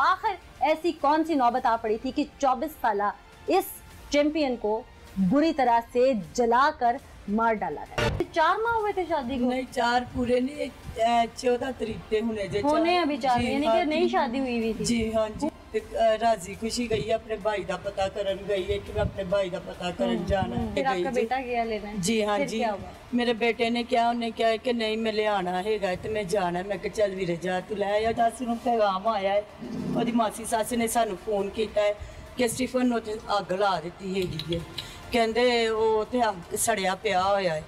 आखिर ऐसी कौन सी नौबत आ पड़ी थी कि 24 साल इस चैंपियन को बुरी तरह से जलाकर मार डाला गया? चार माह हुए थे शादी को। नहीं चार पूरे नहीं चौदह तरीक होने होने अभी चार यानी हाँ, कि नई शादी हुई हुई थी। जी हाँ जी। ਰਾਜ਼ੀ ਖੁਸ਼ੀ ਗਈ ਆਪਣੇ ਭਾਈ ਦਾ ਪਤਾ ਕਰਨ ਗਈ ਹੈ ਕਿ ਮੈਂ ਆਪਣੇ ਭਾਈ ਦਾ ਪਤਾ ਕਰਨ ਜਾਣਾ ਹੈ ਫਿਰ ਆਪਕਾ ਬੇਟਾ ਗਿਆ ਲੈਣਾ ਜੀ ਹਾਂ ਜੀ ਮੇਰੇ ਬੇਟੇ ਨੇ ਕਿਹਾ ਉਹਨੇ ਕਿਹਾ ਕਿ ਨਹੀਂ ਮੈਂ ਲਿਆਣਾ ਹੈਗਾ ਤੇ ਮੈਂ ਜਾਣਾ ਮੈਂ ਕਿਹਾ ਚੱਲ ਵੀਰੇ ਜਾ ਤੂੰ ਲੈ ਆ ਦਾਸੀ ਨੂੰ ਪੈਗਾਮ ਆਇਆ ਹੈ ਉਹਦੀ ਮਾਸੀ ਸੱਸ ਨੇ ਸਾਨੂੰ ਫੋਨ ਕੀਤਾ ਹੈ ਕਿ ਸਟੀਫਨ ਨੂੰ ਅੱਗ ਲਾ ਦਿੱਤੀ ਹੈਗੀ ਹੈ ਕਹਿੰਦੇ ਉਹ ਤੇ ਸੜਿਆ ਪਿਆ ਹੋਇਆ ਹੈ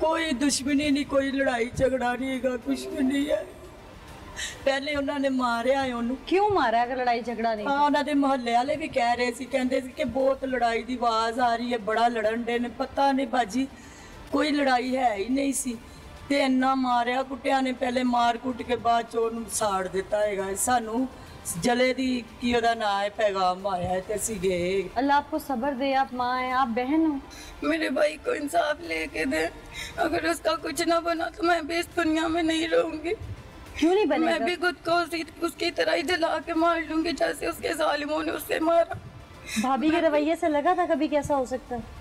कोई दुश्मनी नहीं कोई लड़ाई झगड़ा नहीं है कुछ भी नहीं है पहले उन्होंने मारिया क्यों मारा लड़ाई झगड़ा नहीं हाँ उन्होंने मोहल्ले भी कह रहे थे कहते बहुत लड़ाई की आवाज़ आ रही है बड़ा लड़न डे ने पता नहीं बाजी कोई लड़ाई है ही नहीं सी इन्ना मारिया कुटिया ने पहले मार कुट के बाद चोर साड़ दिता है सू ਜਲੇ ਦੀ ਕੀ ਉਹਦਾ ਨਾਂ ਹੈ ਪੈਗਾਮ ਆਇਆ ਹੈ ਤੇ ਅਸੀਂ ਗਏ अल्लाह आपको सब्र दे आप माँ हैं आप बहन हो मेरे भाई को इंसाफ लेके दे अगर उसका कुछ ना बना तो मैं भी इस दुनिया में नहीं रहूंगी क्यों नहीं मैं बनेगा भी खुद को उसी उसकी तरह ही जला के मार लूंगी जैसे उसके जालिमों ने उससे मारा भाभी के रवैये से लगा था कभी कैसा हो सकता है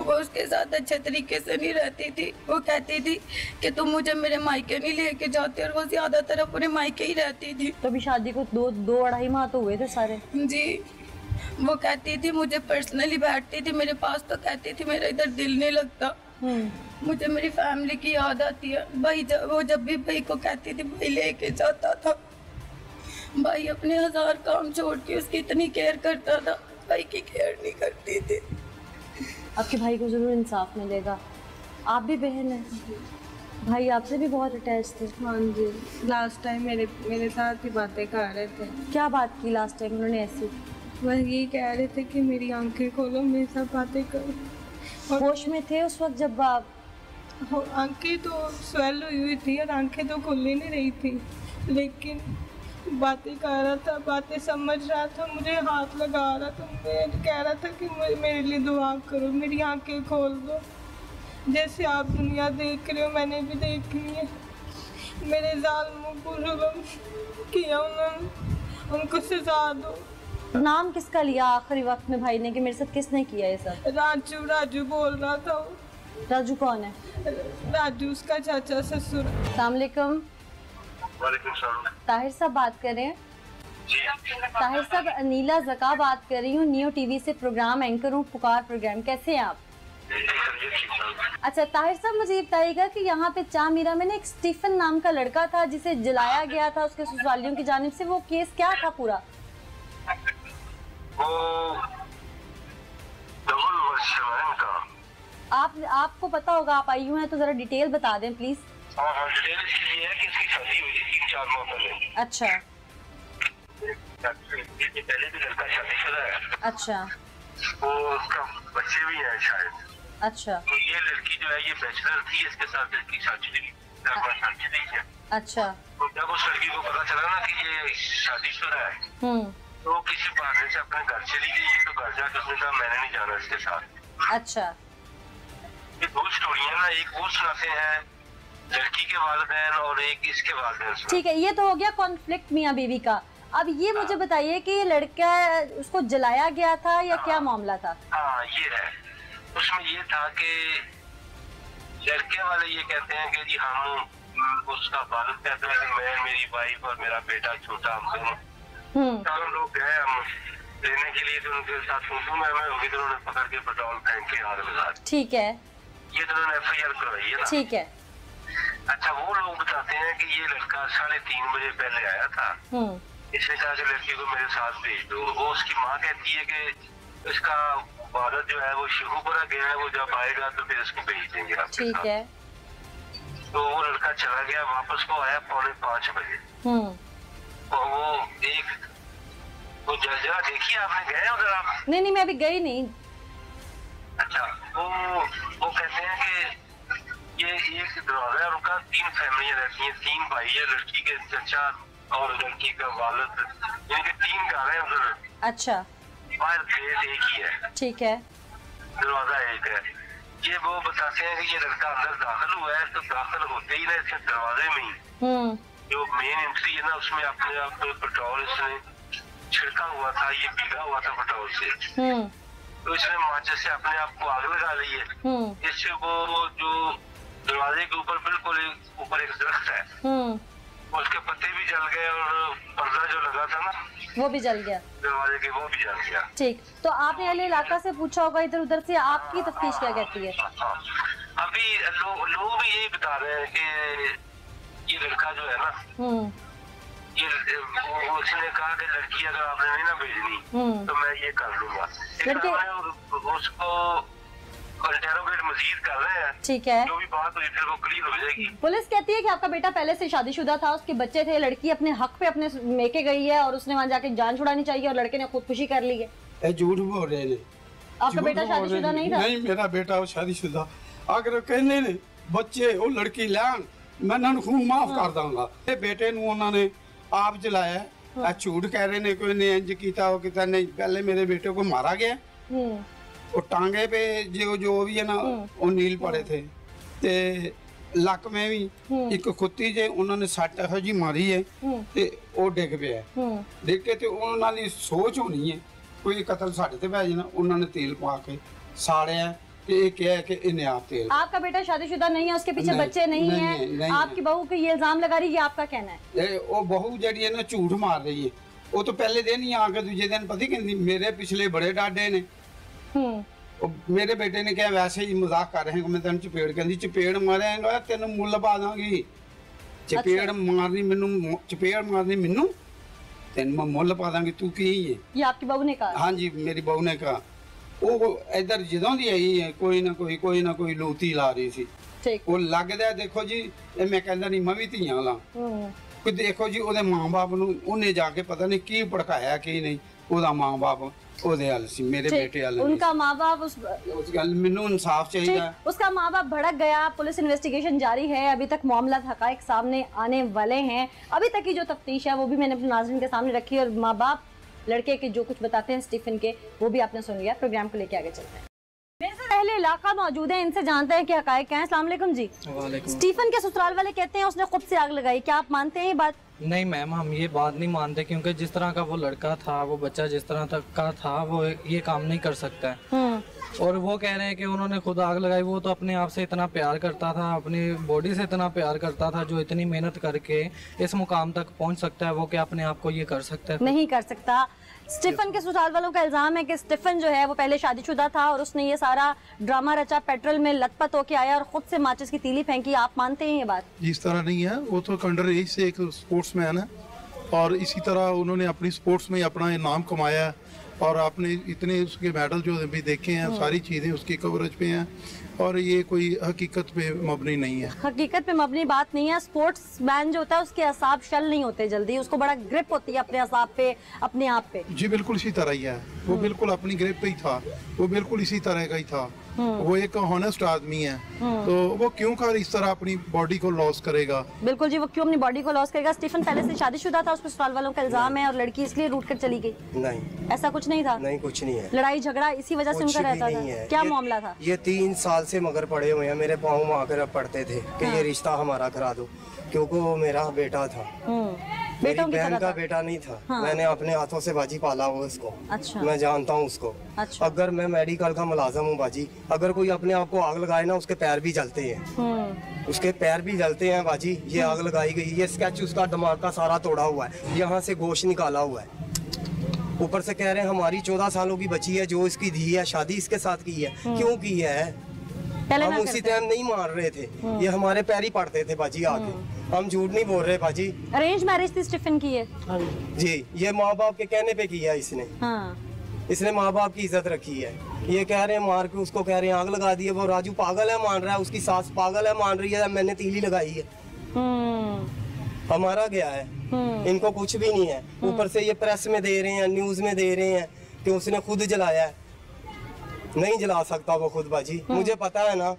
वो उसके साथ अच्छे तरीके से नहीं रहती थी। वो कहती थी कि तुम मुझे मेरे मायके नहीं लेके जाते और वो ज़्यादातर अपने मायके ही रहती थी। तो अभी शादी को दो दो अढ़ाई माह तो हुए थे सारे। जी। वो कहती थी मुझे पर्सनली बैठती थी मेरे पास तो कहती थी मेरा इधर दिल नहीं लगता। हम्म। मुझे मेरी फैमिली की याद आती है। भाई जब वो जब भी भाई को कहती थी भाई लेके जाता था। भाई अपने हज़ार काम छोड़ के उसकी इतनी केयर करता था। भाई की केयर नहीं करती थी। आपके भाई को ज़रूर इंसाफ मिलेगा। आप भी बहन हैं। भाई आपसे भी बहुत अटैच थे। हाँ जी। लास्ट टाइम मेरे मेरे साथ ही बातें कर रहे थे। क्या बात की लास्ट टाइम उन्होंने ऐसी? वह यही कह रहे थे कि मेरी आँखें खोलो मेरे साथ बातें करो। और होश में थे उस वक्त जब आप? आँखें तो स्वेल हुई हुई थी और आँखें तो खुल ही नहीं रही थी। लेकिन बातें कर रहा था बातें समझ रहा था मुझे हाथ लगा रहा था मैं कह रहा था कि मेरे लिए दुआ करो मेरी आँखें खोल दो। जैसे आप दुनिया देख रहे हो मैंने भी देखनी है। मेरे जालमों को जुल्म किया उन्होंने उनको सजा दो। नाम किसका लिया आखिरी वक्त में भाई ने कि मेरे साथ किसने किया ये सब? राजू राजू बोल रहा था राजू कौन है? राजू उसका चाचा ससुर। सलामकुम ताहिर साहब बात कर रहे हैं। जी ताहिर साहब अनीला जका बात कर रही हूँ। नियो टीवी से प्रोग्राम एंकर हूँ पुकार प्रोग्राम कैसे हैं आप? अच्छा ताहिर साहब मुझे ये बताइएगा कि यहाँ पे चामीरा में ना एक स्टीफन नाम का लड़का था जिसे जलाया गया था उसके ससुरालियों की जानिब से। वो केस क्या था पूरा? आप आपको पता होगा आप आई हुए हैं तो जरा डिटेल बता दें प्लीज़ डिटेल है कि इसकी शादी हुई थी तीन चार माह पहले। अच्छा। ये पहले भी लड़का शादीशुदा है। अच्छा। वो उसका बच्चे भी हैं शायद। अच्छा। तो ये लड़की जो है ये बैचलर थी इसके साथ लड़की शादी शादी थी है अच्छा। तो जब उस लड़की को पता चला ना कि ये शादीशुदा है हम्म। तो वो किसी बहाने से अपने घर चली गई। है तो घर जाकर उसने कहा मैंने नहीं जाना इसके साथ। अच्छा। ये दो स्टोरियाँ ना एक वो सुनाते हैं लड़की के वालदेन और एक इसके वालदेन ठीक है ये तो हो गया कॉन्फ्लिक्ट मियाँ बीवी का। अब ये मुझे बताइए कि ये लड़का उसको जलाया गया था या क्या मामला था? हैं। हाँ ये है। उसमें ये था कि लड़के वाले ये कहते हैं कि जी हम उसका वालिद कहते हैं कि मैं मेरी वाइफ और मेरा बेटा छोटा हम दोनों। हम्म। चारों लोग गए हम लेने के लिए तो उनके साथ होगी तो उन्होंने पकड़ के पेट्रोल फेंक के आग लगा ठीक है। ये तो उन्होंने एफ़ आई आर करवाई है ठीक है। अच्छा वो लोग बताते हैं कि ये लड़का साढ़े तीन बजे पहले आया था। हम्म। इसने कहा कि लड़की को मेरे साथ भेज दो। वो उसकी माँ कहती है कि इसका वालद जो है वो शिवपुरा गया है वो जब आएगा तो फिर इसको भेज देंगे आपके ठीक है। तो वो लड़का चला गया वापस को आया पौने पाँच बजे। हम्म। और वो एक वो जगह देखी आपने? गए उधर आप? नहीं नहीं मैं अभी गई नहीं। अच्छा वो वो कहते हैं कि ये एक दरवाज़ा है उनका तीन फैमिलियाँ रहती हैं तीन भाई है लड़की के चचा और लड़की का वालद। यानी कि तीन घर है उधर। अच्छा। बाहर गेट एक ही है। ठीक है। दरवाज़ा एक है। ये वो बताते हैं कि ये लड़का अंदर दाखिल हुआ है तो दाखिल होते ही ना इसके दरवाजे में ही। हम्म। जो मेन एंट्री है ना उसमें अपने आप को पेट्रोल इसने छिड़का हुआ था ये भीगा हुआ था पेट्रोल से। हम्म। तो इसने माचिस से अपने आप को आग लगा ली है। हम्म। इससे वो जो दरवाजे के ऊपर बिल्कुल ऊपर एक दरख्त है। हम्म। उसके पत्ते भी जल गए और पर्दा जो लगा था ना वो भी जल गया। दरवाजे के वो भी जल गया। ठीक। तो आपने अहले इलाका से पूछा होगा इधर उधर से आपकी तफ्तीश क्या कहती है? हाँ। अभी लोग लोग भी यही बता रहे हैं कि ये लड़का जो है ना हम्म। ये वो- उसने कहा कि लड़की अगर आपने नहीं ना भेजनी हम्म। तो मैं ये कर लूँगा। लड़के उसको ठीक है। जो भी बात हुई फिर वो क्लियर हो जाएगी। पुलिस कहती है कि आपका बेटा पहले से शादीशुदा था उसके बच्चे थे लड़की अपने हक पे अपने मेके गई है और उसने वहाँ जाके जान छुड़ानी चाहिए और लड़के ने खुदकुशी कर ली है। झूठ बोल रहे हैं। आपका बेटा शादीशुदा नहीं था? नहीं मेरा बेटा शादीशुदा। अगर कहने ने बच्चे वो लड़की लैन मैं ना खून माफ़ हाँ। कर दूँगा। ये बेटे उन्होंने आप जलाया। हाँ। झूठ कह रहे ने कोई ने इंज किया नहीं पहले मेरे बेटे को मारा गया। हम्म। हम्म वो टांगे पे जो जो भी है ना वो नील पड़े थे ਤੇ ਲੱਕ ਮੈਂ ਵੀ ਇੱਕ ਕੁੱਤੀ ਜੇ ਉਹਨਾਂ ਨੇ ਸੱਟ ਇਹੋ ਜੀ ਮਾਰੀ ਹੈ ਤੇ ਉਹ ਡਿੱਗ ਪਿਆ हम्म ਦੇਖ ਕੇ ਤੇ ਉਹਨਾਂ ਦੀ ਸੋਚ ਹੋਣੀ ਹੈ ਕੋਈ ਕਤਲ ਸਾਡੇ ਤੇ ਪੈ ਜਾਣਾ ਉਹਨਾਂ ਨੇ ਤੇਲ ਪਾ ਕੇ ਸਾੜਿਆ ਤੇ ਇਹ ਕਿਹਾ ਕਿ ਇਹਨੇ ਆਪ ਤੇਲ आपका बेटा शादीशुदा नहीं है उसके पीछे नहीं, बच्चे नहीं, नहीं हैं है, नहीं आपकी बहू को ये इल्जाम लगा रही है ये आपका कहना है ਇਹ ਉਹ ਬਹੂ ਜਿਹੜੀ ਹੈ ਨਾ ਝੂਠ ਮਾਰ ਰਹੀ ਹੈ ਉਹ ਤਾਂ ਪਹਿਲੇ ਦਿਨ ਹੀ ਆ ਕੇ ਦੂਜੇ ਦਿਨ ਪਤਾ ਕੀ ਕਹਿੰਦੀ ਮੇਰੇ ਪਿਛਲੇ ਮੇਰੇ ਬੇਟੇ ਨੇ ਕਿਹਾ ਵੈਸੇ ਹੀ ਮਜ਼ਾਕ ਕਰ ਰਹੇ ਹਾਂ ਕਿ ਮੈਂ ਤੈਨੂੰ ਚਪੇੜ ਕਹਿੰਦੀ ਚਪੇੜ ਮਾਰਿਆਂਗਾ ਤੈਨੂੰ ਮੁੱਲ ਪਾ ਦਾਂਗੀ ਚਪੇੜ ਮਾਰਨੀ ਮੈਨੂੰ ਚਪੇੜ ਮਾਰਨੀ ਮੈਨੂੰ ਤੈਨੂੰ ਮੈਂ ਮੁੱਲ ਪਾ ਦਾਂਗੀ ਤੂੰ ਕੀ ਹੈ ਇਹ ਆਪਕੀ ਬਹੂ ਨੇ ਕਹਾ ਹਾਂਜੀ ਮੇਰੀ ਬਹੂ ਨੇ ਕਹਾ ਉਹ ਇਧਰ ਜਦੋਂ ਦੀ ਆਈ ਹੈ ਕੋਈ ਨਾ ਕੋਈ ਕੋਈ ਨਾ ਕੋਈ ਲੋਤੀ ਲਾ ਰਹੀ ਸੀ ਠੀਕ ਉਹ ਲੱਗਦਾ ਦੇਖੋ ਜੀ ਇਹ ਮੈਂ ਕਹਿੰਦਾ ਨਹੀਂ ਮੈਂ ਵੀ ਧੀਆਂ ਲਾ ਕਿ ਦੇਖੋ ਜੀ ਉਹਦੇ ਮਾਂ-ਬਾਪ ਨੂੰ ਉਹਨੇ ਜਾ ਕੇ ਪਤਾ ਨਹੀਂ ਕੀ ਭੜਕਾਇਆ ਕੀ ਨਹੀਂ ਉਹਦਾ ਮਾਂ-ਬਾਪ ਉਹਦੇ ਹੱਲ ਸੀ ਮੇਰੇ ठीक ਬੇਟੇ ਹੱਲ ਨਹੀਂ उनका माँ बाप उस ਸੀ। ਉਸ ਗੱਲ ਮੈਨੂੰ ਇਨਸਾਫ ਚਾਹੀਦਾ ਹੈ। ठीक उसका माँ बाप भड़क गया पुलिस इन्वेस्टिगेशन जारी है अभी तक मामला हकाइक सामने आने वाले हैं अभी तक की जो तफ्तीश है वो भी मैंने अपने नाजरन के सामने रखी है और माँ बाप लड़के के जो कुछ बताते हैं स्टीफन के वो भी आपने सुन लिया प्रोग्राम को लेके आगे चलते हैं मेरे साथ पहले इलाका मौजूद है इनसे जानते हैं कि हकाइक क्या है। अस्सलाम जी। स्टीफन के ससुराल वाले कहते हैं उसने खुद से आग लगाई। क्या आप मानते हैं ये बात? नहीं मैम हम ये बात नहीं मानते क्योंकि जिस तरह का वो लड़का था वो बच्चा जिस तरह तक का था वो ये काम नहीं कर सकता है। हम्म। और वो कह रहे हैं कि उन्होंने खुद आग लगाई वो तो अपने आप से इतना प्यार करता था अपनी बॉडी से इतना प्यार करता था जो इतनी मेहनत करके इस मुकाम तक पहुँच सकता है वो क्या अपने आप को ये कर सकता है? नहीं कर सकता। स्टीफन के ससुराल वालों का इल्ज़ाम है कि स्टीफन जो है वो पहले शादीशुदा था और उसने ये सारा ड्रामा रचा, पेट्रोल में लथपथ होके आया और खुद से माचिस की तीली फेंकी। आप मानते हैं ये बात? इस तरह नहीं है। वो तो अंडर एज से एक स्पोर्ट्स मैन है और इसी तरह उन्होंने अपनी स्पोर्ट्स में अपना नाम कमाया और आपने इतने उसके मेडल जो भी देखे हैं सारी चीज़ें उसकी कवरेज पे हैं और ये कोई हकीकत पे मबनी नहीं है। हकीकत पे मबनी बात नहीं है। स्पोर्ट्स मैन जो होता है उसके असाब शल नहीं होते जल्दी। उसको बड़ा ग्रिप होती है अपने असाब पे अपने आप पे। जी बिल्कुल इसी तरह ही है। वो बिल्कुल अपनी ग्रिप पे ही था। वो बिल्कुल इसी तरह का ही था। वो एक हॉनेस्ट आदमी है। तो वो क्यों कर इस तरह अपनी बॉडी को लॉस करेगा? बिल्कुल जी वो क्यों अपनी बॉडी को लॉस करेगा? स्टीफन पहले से शादीशुदा था उस पर ससुराल वालों का इल्ज़ाम है और लड़की इसलिए रूट कर चली गई। नहीं। ऐसा कुछ नहीं था? नहीं कुछ नहीं है। लड़ाई झगड़ा इसी वजह से उनका रहता नहीं था। है। क्या मामला था? ये तीन साल से मगर पड़े हुए हैं। मेरे पाँव में आकर पड़ते थे कि हाँ। ये रिश्ता हमारा करा दो क्योंकि वो मेरा बेटा था। हम्म बेटों की बहन का बेटा नहीं था। हाँ। मैंने अपने हाथों से बाजी पाला हुआ उसको। अच्छा। मैं जानता हूँ उसको। अच्छा। अगर मैं मेडिकल का मुलाजम हूँ बाजी अगर कोई अपने आप को आग लगाए ना उसके पैर भी जलते हैं। हम्म। उसके पैर भी जलते हैं बाजी ये आग लगाई गई ये स्केच उसका दिमाग का सारा तोड़ा हुआ है। यहाँ से गोश्त निकाला हुआ है। ऊपर से कह रहे हैं हमारी चौदह सालों की बच्ची है जो इसकी धी है शादी इसके साथ की है। क्यों की है? हम उसी टाइम नहीं मार रहे थे। ये हमारे पैर ही पड़ते थे बाजी आके हम झूठ नहीं बोल रहे बाजी अरेंज मैरिज थी स्टीफन की ये। जी। ये माँ बाप के कहने पे किया इसने। हाँ। इसने माँ बाप की इज़्ज़त रखी है। ये कह रहे हैं मार के उसको कह रहे हैं आग लगा दी है। वो राजू पागल है मान रहा है उसकी सास पागल है मान रही है मैंने तीली लगाई है। हम्म। हमारा गया है? इनको कुछ भी नहीं है। ऊपर से ये प्रेस में दे रहे हैं न्यूज़ में दे रहे हैं कि उसने खुद जलाया है। नहीं जला सकता वो खुद बाजी मुझे पता है ना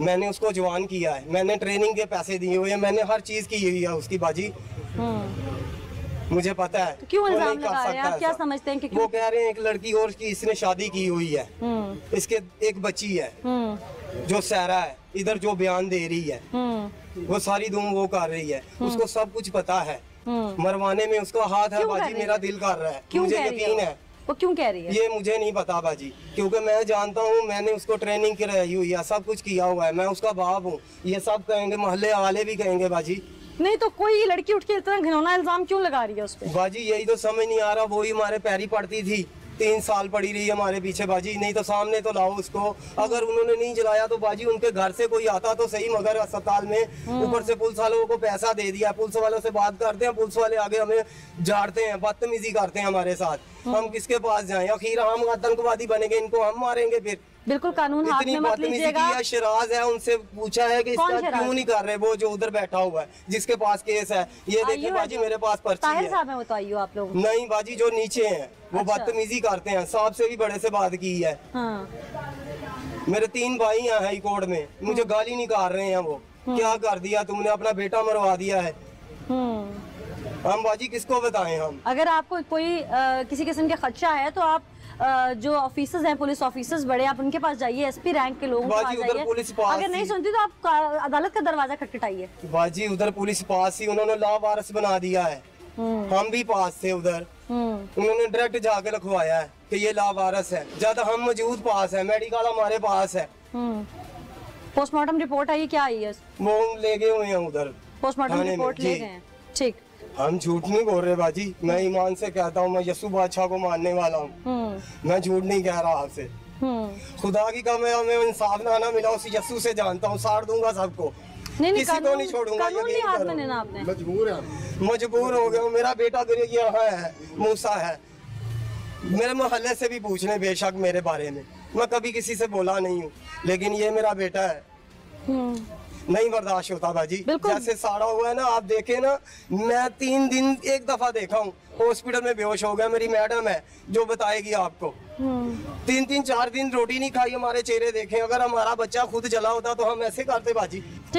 मैंने उसको जवान किया है। मैंने ट्रेनिंग के पैसे दिए हुए हैं मैंने हर चीज़ की हुई है उसकी बाजी। मुझे पता है। तो क्यों इल्ज़ाम लगा रहे हैं? आप क्या समझते हैं कि वो कह रहे हैं एक लड़की और की इसने शादी की हुई है। हम्म। इसके एक बच्ची है। हम्म। जो सहरा है इधर जो बयान दे रही है। हम्म। वो सारी धूम वो कर रही है। उसको सब कुछ पता है। हम्म। मरवाने में उसका हाथ है बाजी मेरा दिल कर रहा है। मुझे यकीन है। वो क्यों कह रही है? ये मुझे नहीं पता बाजी क्योंकि मैं जानता हूँ मैंने उसको ट्रेनिंग कराई हुई है सब कुछ किया हुआ है मैं उसका बाप हूँ। ये सब कहेंगे मोहल्ले वाले भी कहेंगे बाजी। नहीं तो कोई लड़की उठ के इतना घिनौना इल्ज़ाम क्यों लगा रही है उस पर बाजी यही तो समझ नहीं आ रहा वो ही हमारे पैरी पड़ती थी। तीन साल पड़ी रही हमारे पीछे बाजी नहीं तो सामने तो लाओ उसको। अगर उन्होंने नहीं जलाया तो बाजी उनके घर से कोई आता तो सही मगर अस्पताल में ऊपर से पुलिस वालों को पैसा दे दिया पुलिस वालों से बात करते हैं पुलिस वाले आगे हमें झाड़ते हैं बदतमीजी करते हैं हमारे साथ। हम किसके पास जाए? अखीर हम आतंकवादी बनेंगे इनको हम मारेंगे फिर। बिल्कुल कानून हाथ में मत लीजिएगा। शराज है उनसे पूछा है कि इसका क्यों नहीं कर रहे वो जो उधर बैठा हुआ है जिसके पास केस है ये देखिए बाजी मेरे पास पर्ची है। साहब है वो तो आप लोग। नहीं बाजी जो नीचे हैं वो अच्छा। बदतमीजी करते हैं साहब से भी बड़े से बात की है। हाँ। मेरे तीन भाई हैं हाई कोर्ट में मुझे गाली निकाल रहे हैं वो। क्या कर दिया तुमने अपना बेटा मरवा दिया है। हम्म। हम बाजी किसको बताएँ हम? अगर आपको कोई अ, किसी किस्म का खदशा है तो आप अ, जो ऑफिसर्स हैं पुलिस ऑफिसर्स बड़े आप उनके पास जाइए एसपी रैंक के लोगों के बाजी, पास उधर पुलिस पास अगर नहीं। सुनती तो आप अदालत का दरवाज़ा खटखटाइए। बाजी उधर पुलिस पास ही उन्होंने लावारस बना दिया है। हम भी पास थे उधर। हम्म। उन्होंने डायरेक्ट जाके लिखवाया है कि ये लावारस है। जब हम मौजूद पास है मेडिकल हमारे पास है। हम्म। पोस्टमार्टम रिपोर्ट आई क्या आई है? वो हम ले गए हुए हैं उधर। पोस्टमार्टम रिपोर्ट ले गए हैं। ठीक। हम झूठ नहीं बोल रहे बाजी। मैं ईमान से कहता हूँ मैं यस्सु बादशाह को मानने वाला हूँ। हम्म। मैं झूठ नहीं कह रहा आपसे। हम्म। खुदा की कम है हमें इंसाफ ना ना मिला उस यस्सु से जानता हूँ साड़ दूँगा सबको। नहीं नहीं किसी को नहीं छोड़ूँगा कानून नहीं यकीन हाथ करो। में लेना आपने। मजबूर हो गया मेरा बेटा गिर यहाँ है मूसा है। मेरे मोहल्ले से भी पूछ लें बेशक मेरे बारे में। मैं कभी किसी से बोला नहीं हूँ लेकिन ये मेरा बेटा है। हम्म। नहीं बर्दाश्त होता भाजी। जैसे साड़ा हुआ है ना आप देखे ना मैं तीन दिन एक दफ़ा देखा हूँ। हॉस्पिटल में बेहोश हो गया मेरी मैडम है जो बताएगी आपको। तीन तीन चार दिन रोटी नहीं खाई हमारे चेहरे देखे। अगर हमारा बच्चा खुद जला होता तो हम ऐसे करते बाजी